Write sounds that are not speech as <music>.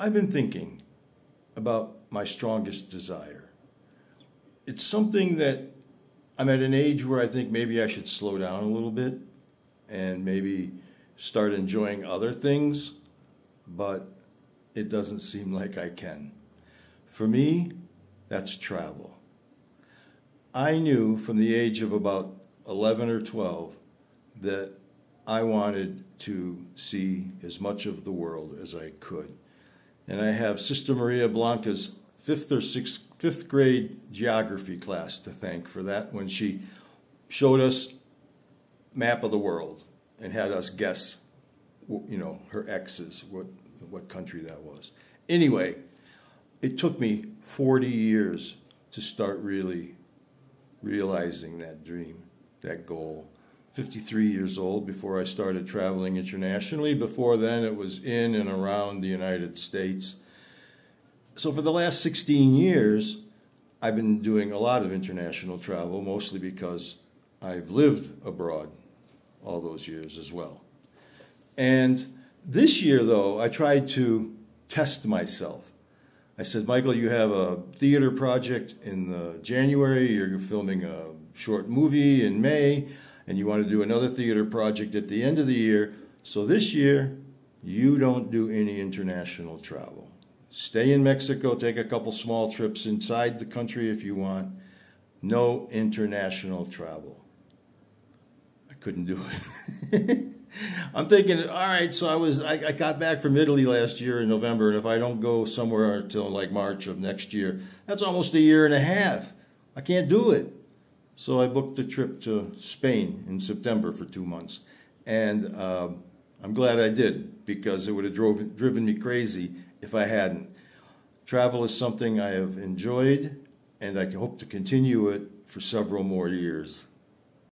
I've been thinking about my strongest desire. It's something that I'm at an age where I think maybe I should slow down a little bit and maybe start enjoying other things, but it doesn't seem like I can. For me, that's travel. I knew from the age of about 11 or 12 that I wanted to see as much of the world as I could. And I have Sister Maria Blanca's fifth or sixth, fifth grade geography class to thank for that when she showed us map of the world and had us guess, you know, her X's, what, what country that was. Anyway, it took me 40 years to start really realizing that dream, that goal. 53 years old before I started traveling internationally. Before then, it was in and around the United States. So for the last 16 years, I've been doing a lot of international travel, mostly because I've lived abroad all those years as well. And this year, though, I tried to test myself. I said, Michael, you have a theater project in the January, you're filming a short movie in May and you want to do another theater project at the end of the year. So this year, you don't do any international travel. Stay in Mexico, take a couple small trips inside the country if you want. No international travel. I couldn't do it. <laughs> I'm thinking, all right, so I was I, I, got back from Italy last year in November, and if I don't go somewhere until like March of next year, that's almost a year and a half. I can't do it. So I booked a trip to Spain in September for two months. And uh, I'm glad I did because it would have drove, driven me crazy if I hadn't. Travel is something I have enjoyed and I hope to continue it for several more years.